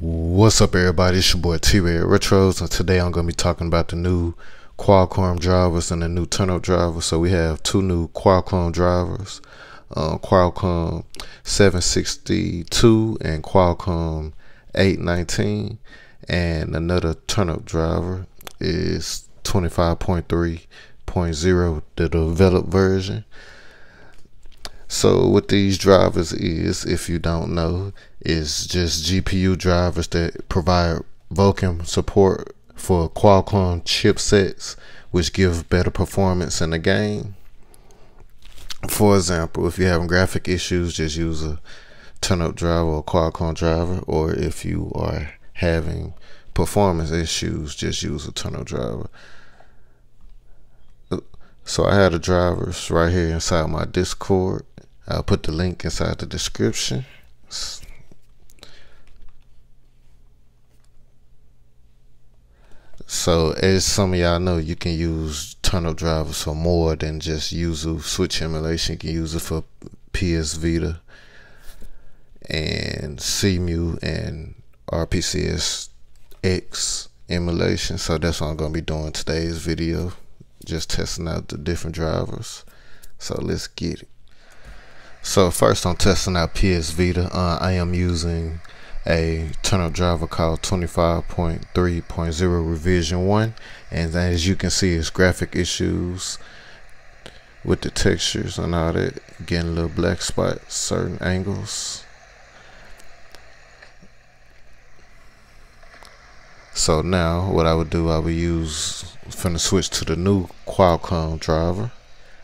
What's up, everybody? It's your boy T Red Retros, and today I'm going to be talking about the new Qualcomm drivers and the new Turnip drivers. So, we have two new Qualcomm drivers uh, Qualcomm 762 and Qualcomm 819, and another Turnip driver is 25.3.0, the developed version. So what these drivers is, if you don't know, is just GPU drivers that provide Vulkan support for Qualcomm chipsets, which give better performance in the game. For example, if you're having graphic issues, just use a Turnip driver or Qualcomm driver, or if you are having performance issues, just use a Turnip driver. Uh, so I had the drivers right here inside my Discord. I'll put the link inside the description. So as some of y'all know, you can use Turnip drivers for more than just Yuzu switch emulation. You can use it for PS Vita and Cemu and RPCS X emulation. So that's what I'm going to be doing today's video. Just testing out the different drivers. So let's get it. So first I'm testing out PS Vita. Uh, I am using a Turnip driver called 25.3.0 revision 1 and as you can see it's graphic issues with the textures and all that getting little black spots certain angles so now what I would do I would use finna switch to the new Qualcomm driver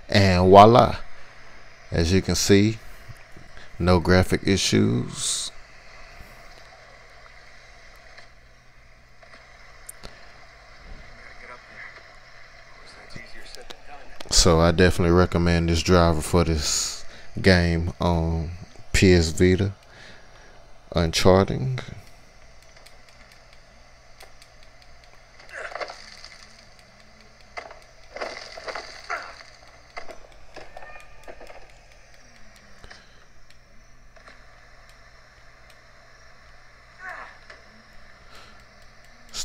and voila as you can see no graphic issues So I definitely recommend this driver for this game on PS Vita, Uncharting.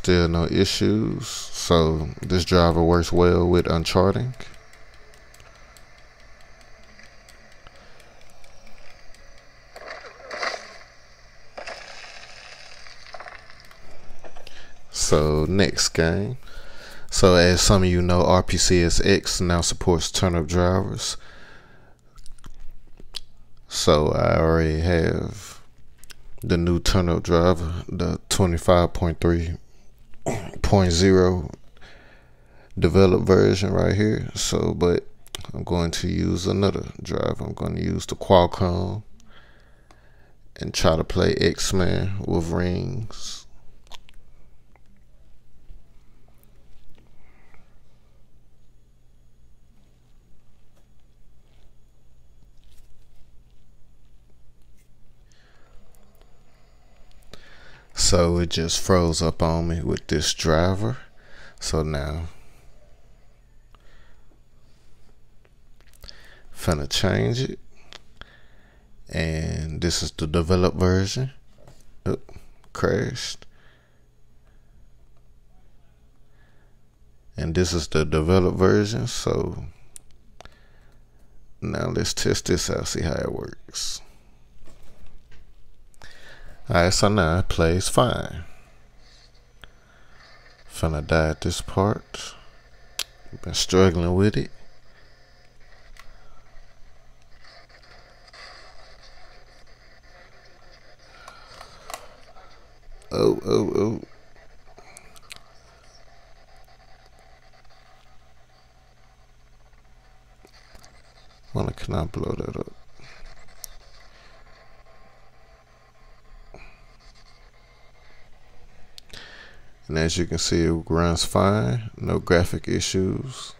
Still no issues. So this driver works well with Uncharting. So next game. So as some of you know, RPCSX now supports Turnip drivers. So I already have the new Turnip driver, the 25.3.0 developed version right here. So, but I'm going to use another drive. I'm going to use the Qualcomm and try to play X-Men with rings. So it just froze up on me with this driver. So now finna change it. And this is the developed version. Oop, crashed. And this is the developed version. So now let's test this out, see how it works. It plays fine. Finna die at this part. Been struggling with it. Oh, oh, oh. Wanna cannot blow that up. And as you can see it runs fine no graphic issues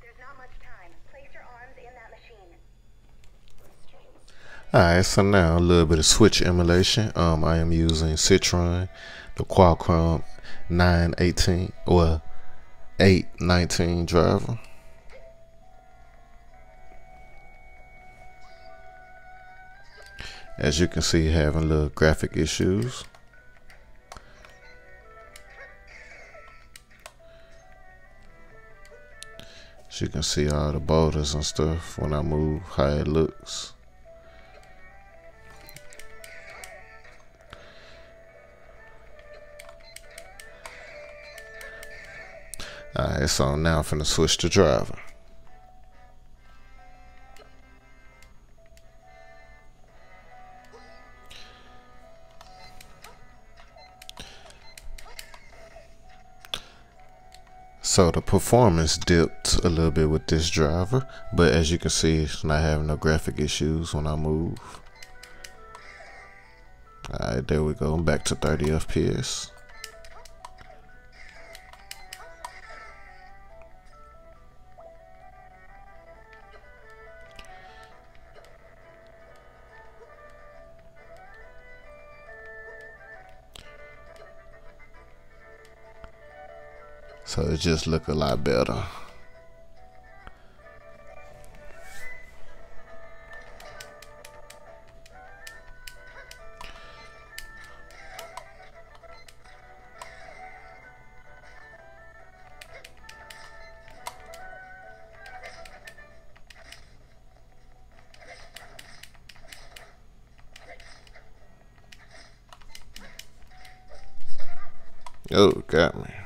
There's not much time. Place your arms in that machine. Alright, so now a little bit of switch emulation. Um, I am using Citron, the Qualcomm 918 or 819 driver. As you can see, having little graphic issues. As you can see all the boulders and stuff when I move, how it looks. Alright, so now I'm finna switch to driver. So the performance dipped a little bit with this driver, but as you can see, it's not having no graphic issues when I move. Alright, there we go. I'm back to 30 FPS. So it just look a lot better. Oh, got me.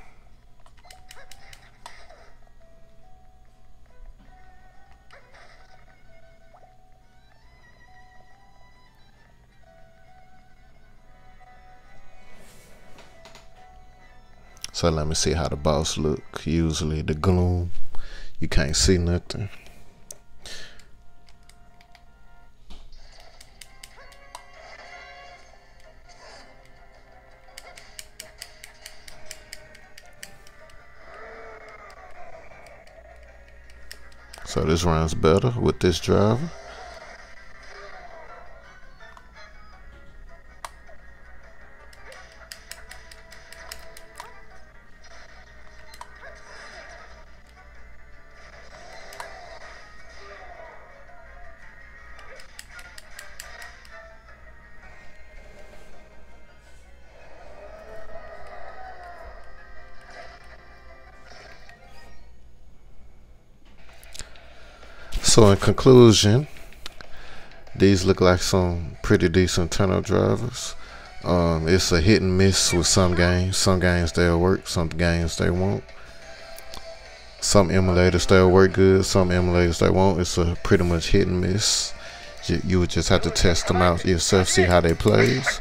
So let me see how the boss look. Usually the gloom, you can't see nothing. So this runs better with this driver. So in conclusion, these look like some pretty decent Turnip drivers. Um, it's a hit and miss with some games. Some games they'll work, some games they won't. Some emulators they'll work good, some emulators they won't. It's a pretty much hit and miss. You would just have to test them out yourself, see how they plays.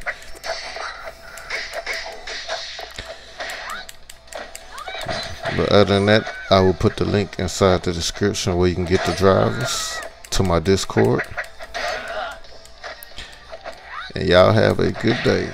But other than that, I will put the link inside the description where you can get the drivers to my Discord. And y'all have a good day.